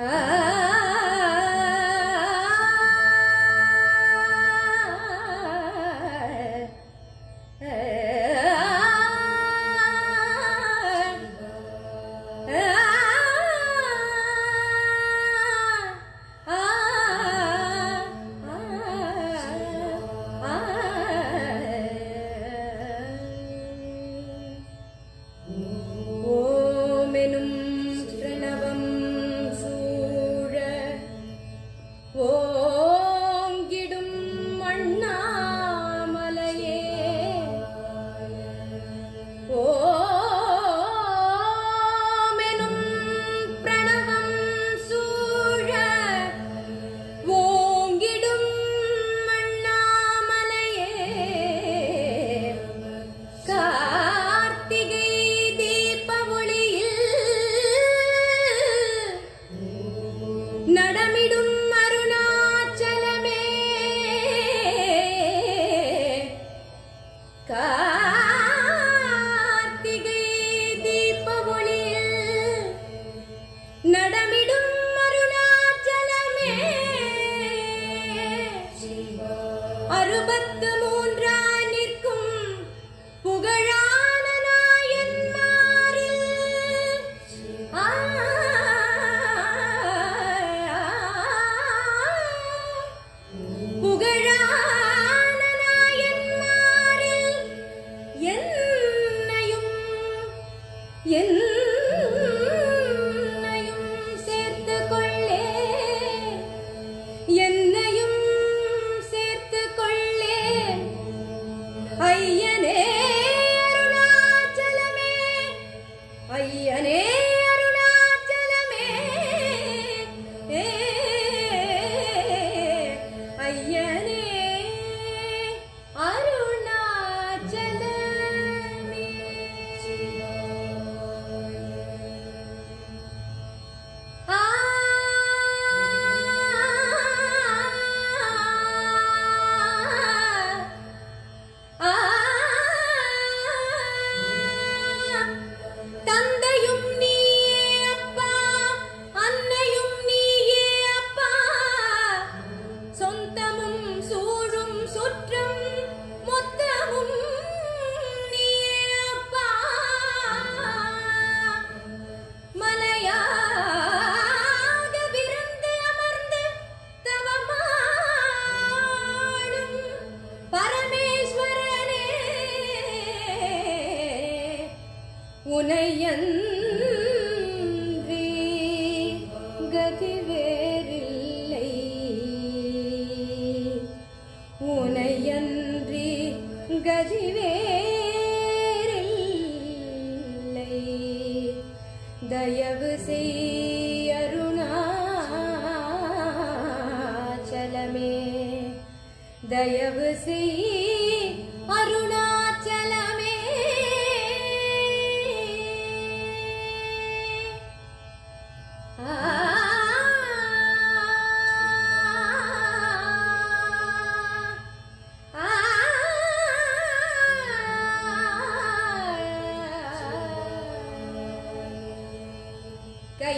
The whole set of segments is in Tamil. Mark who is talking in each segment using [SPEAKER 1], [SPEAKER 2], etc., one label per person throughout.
[SPEAKER 1] Ah. அறுபத்து மூன்றா நிற்கும் புகழான புகழா கதியன்றி கதி வேறில்லை. உனையன்றி கதி வேறில்லை. தயவு செய் அருணாச்சலமே. தயவு செய்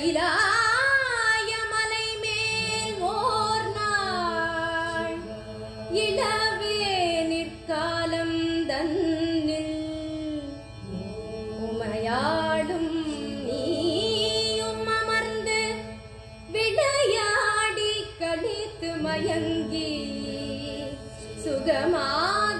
[SPEAKER 1] இலாய மலை மேல் ஓர் நாள். இளவே நிற்காலம் தன்னில். உமையாடும் நீயும் அமர்ந்து விளையாடி கழித்து மயங்கி. சுகமாக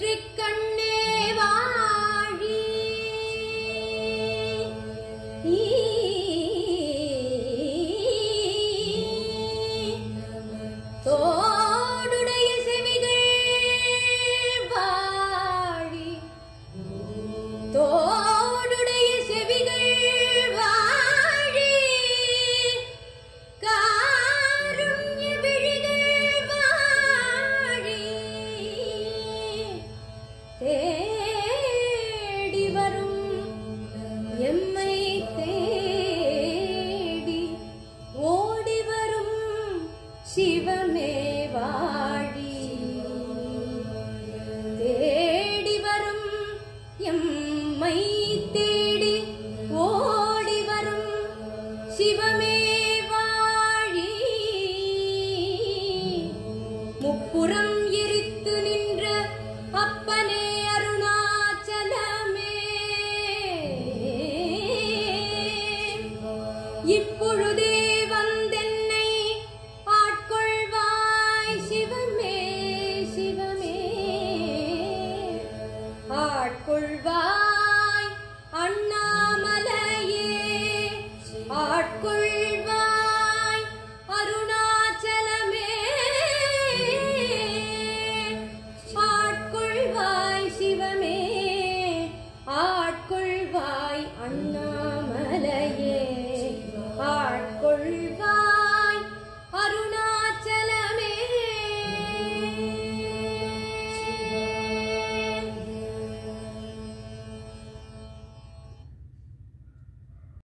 [SPEAKER 1] ஒளி நெற்றிக் கண்ணே வாழி उक्म्